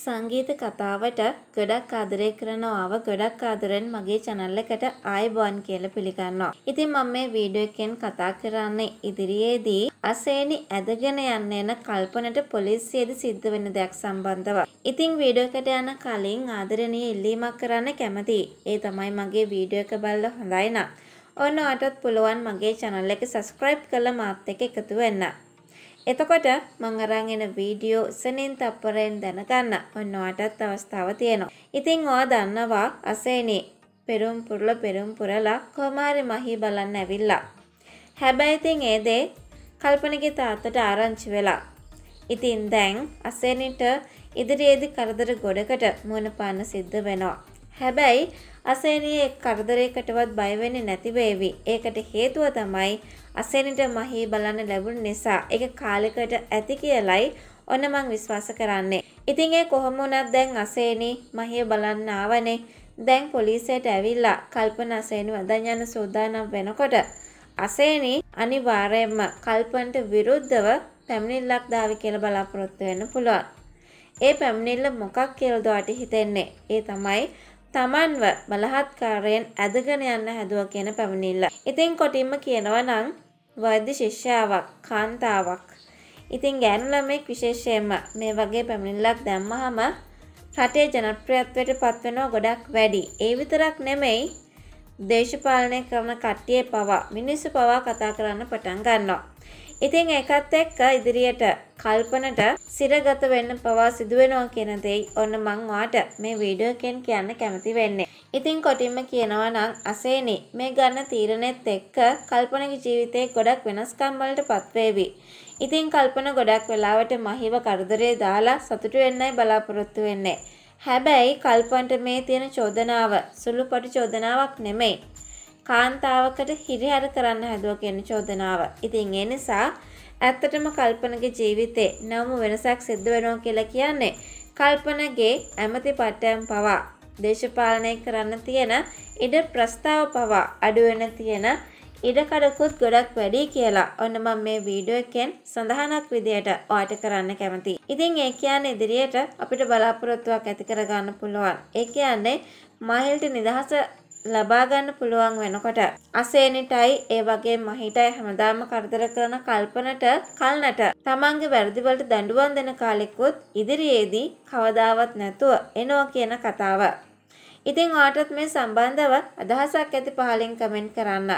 සංගීත කතාවට ගොඩක් ආදරය කරනවාව ගොඩක් ආදරෙන් මගේ channel එකට ආයුබෝවන් කියලා පිළිගන්නවා. ඉතින් මම මේ වීඩියෝ එකෙන් කතා කරන්නේ ඉදිරියේදී අසේනි ඇදගෙන යන්න එන කල්පනට පොලිසියේදී සිද්ධ වෙන දෙයක් සම්බන්ධව. ඉතින් වීඩියෝ එකට යන කලින් ආදරණීය ඉල්ලීමක් කරන්න කැමතියි. ඒ තමයි මගේ වීඩියෝ එක බලලා හොඳයි නම් ඔන්න ඔයාටත් පුළුවන් මගේ channel එක subscribe කරලා මාත් එක්ක එකතු වෙන්න. එතකොට මං අරන් එන වීඩියෝ ඉස්සනින් තප්පරෙන් දැනගන්න ඔන්න ඔයාටත් අවස්ථාව තියෙනවා. ඉතින් ඔයා දන්නවා අසේනේ පෙරුම් පුරල පෙරුම් පුරලා කොමාරි මහී බලන්න ඇවිල්ලා. හැබැයි ඉතින් ඒ දේ කල්පනගේ තාත්තට ආරංචි වෙලා. ඉතින් දැන් අසේනිට ඉදිරියේදී කරදර ගොඩකට මුහුණ පාන්න සිද්ධ වෙනවා. හැබැයි අසේනියේ කරදරයකටවත් බය වෙන්නේ නැති වේවි. ඒකට හේතුව තමයි අසේනිට මහී බලන්න ලැබුණ නිසා. ඒක කාලෙකට ඇති කියලයි ඔන්න මං විශ්වාස කරන්නේ. ඉතින් ඒ කොහොම වුණත් දැන් අසේනි මහිය බලන්න ආවනේ. දැන් පොලිසියට ඇවිල්ලා කල්පන අසේනි වදන් යන සූදානම් වෙනකොට අසේනි අනිවාර්යයෙන්ම කල්පන්ට විරුද්ධව පැමිණිල්ලක් දාවි කියලා බලාපොරොත්තු වෙන්න පුළුවන්. ඒ පැමිණිල්ල මොකක් කියලාද ඔයාට හිතෙන්නේ? ඒ තමයි තමන්ව බලහත්කාරයෙන් ඇදගෙන යන්න හැදුවා කියන පැමිණිල්ල. ඉතින් කොටින්ම කියනවා නම් වෛද්‍ය ශිෂ්‍යාවක් කාන්තාවක්. ඉතින් ගෑනු ළමෙක් විශේෂයෙන්ම මේ වගේ පැමිණිල්ලක් දැම්මහම රටේ ජනප්‍රියත්වයට පත්වෙනවා ගොඩක් වැඩි. ඒ විතරක් නෙමෙයි දේශපාලනය කරන කට්ටිය පවා මිනිස්සු පවා කතා කරන්න පටන් ගන්නවා. ඉතින් ඒකත් එක්ක ඉදිරියට කල්පනට සිරගත වෙන්න පවා සිදුවෙනවා කියන දෙයි ඔන්න මං ඔයාට මේ වීඩියෝ එකෙන් කියන්න කැමති වෙන්නේ. ඉතින් කොටින්ම කියනවා නම් අසේනි මේ ගන්න තීරණෙත් එක්ක කල්පනගේ ජීවිතේ ගොඩක් වෙනස්කම් වලට පත්වේවි. ඉතින් කල්පන ගොඩක් වෙලාවට මහිව කරදරේ දාලා සතුටු වෙන්නයි බලාපොරොත්තු වෙන්නේ. හැබැයි කල්පන්ට මේ තියෙන චෝදනාව සුළුපටු චෝදනාවක් නෙමෙයි. කාන්තාවකට හිරිහැර කරන්න හැදුව කියන චෝදනාව. ඉතින් ඒ නිසා ඇත්තටම කල්පනගේ ජීවිතේ නවම වෙනසක් සිද්ධ වෙනවා කියලා කියන්නේ කල්පනගේ ඇමති පට්ටයන් පවා දේශපාලනය කරන්න තියෙන ඉඩ ප්‍රස්තාව පවා අඩු වෙන තියෙන ඉඩකඩකුත් ගොඩක් වැඩි කියලා ඔන්න මම මේ වීඩියෝ එකෙන් සඳහනක් විදියට ඔයාට කරන්න කැමතියි. ඉතින් ඒ කියන්නේ ඉදිරියට අපිට බලාපොරොත්තුවක් ඇති කරගන්න පුළුවන්. ඒ කියන්නේ මහිල්ට නිදහස ලබා ගන්න පුළුවන් වෙනකොට අසේනිටයි ඒ වගේ මහිටයි හැමදාම කරදර කරන කල්පනට කල්නට තමන්ගේ වැරදි වලට දඬුවම් දෙන කාලෙකුත් ඉදිරියේදී කවදාවත් නැතුව එනවා කියන කතාව. ඉතින් ඔයාටත් මේ සම්බන්ධව අදහසක් ඇති පහලින් කමෙන්ට් කරන්න.